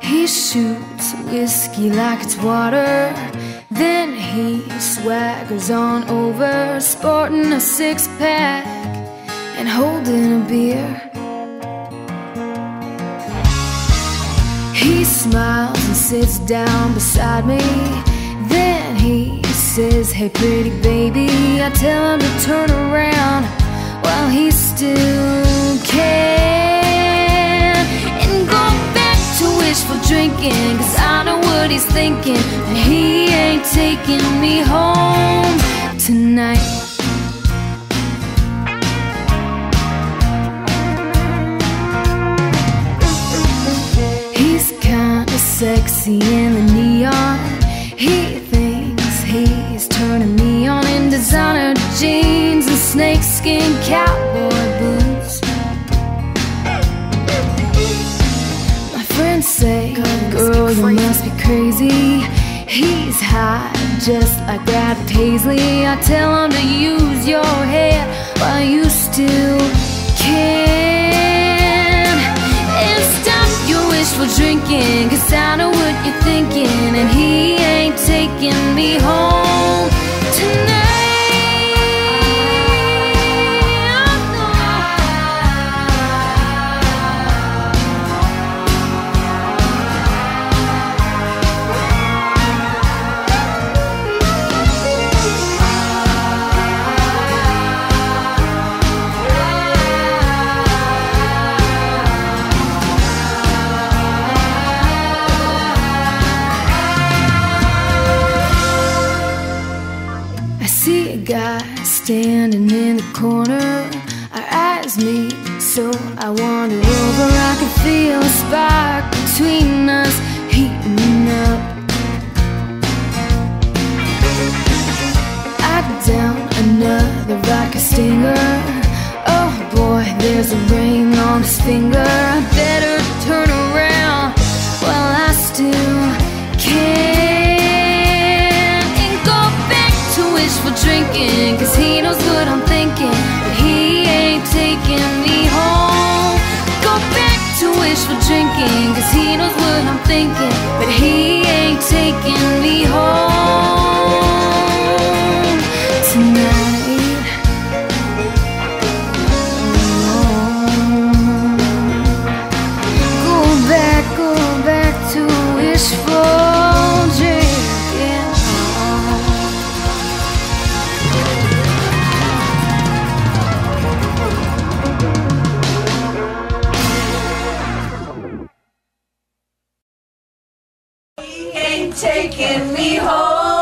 He shoots whiskey like it's water. Then he swaggers on over, sporting a six pack and holding a beer. He smiles and sits down beside me. Then he says, Hey, pretty baby. I tell him to turn around while he still can and go back to wishful drinking. Cause I know what he's thinking, he ain't taking me home tonight. He's kinda sexy in the neon. He snakeskin cowboy boots. My friends say, Girl, you must be crazy. He's high, just like Brad Paisley. I tell him to use your head while you still can. And stop your wishful drinking, cause I know what you're thinking. And he ain't taking me home standing in the corner. Our eyes meet, so I wander over. I can feel a spark between us heating up. I down another vodka stinger. Oh boy, there's a ring on his finger. I better to wishful drinking. Cause he knows what I'm thinking, but he ain't taking me home. Go back to wishful drinking, cause he knows what I'm thinking, but he ain't taking me home taking me home.